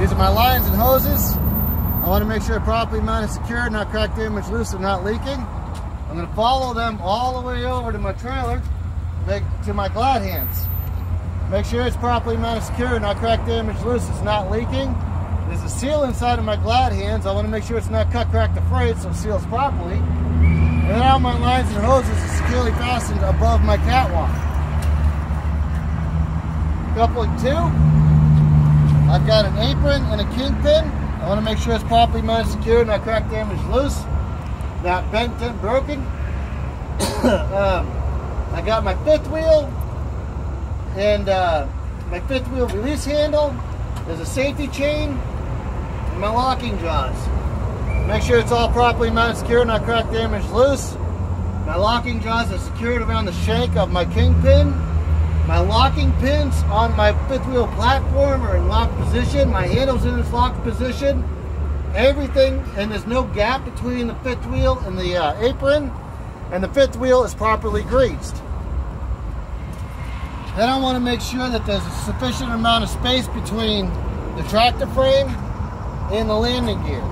These are my lines and hoses. I want to make sure they're properly mounted secured, not cracked, damaged, loose, and not leaking. I'm going to follow them all the way over to my trailer, make, to my glad hands. Make sure it's properly mounted secure, not cracked, damaged, loose, it's not leaking. There's a seal inside of my glad hands. I want to make sure it's not cut, cracked, or frayed, so it seals properly. And then all my lines and hoses are securely fastened above my catwalk. Coupling two, I've got an apron and a kingpin. I want to make sure it's properly mounted secure, not cracked, damaged, loose, not bent and broken. um, I got my fifth wheel and uh, my fifth wheel release handle. There's a safety chain and my locking jaws. Make sure it's all properly mounted secure, and not cracked, damaged, loose. My locking jaws are secured around the shank of my kingpin. My locking pins on my fifth wheel platform are in locked position. My handle's in its locked position. Everything, and there's no gap between the fifth wheel and the uh, apron. And the fifth wheel is properly greased. Then I want to make sure that there's a sufficient amount of space between the tractor frame and the landing gear.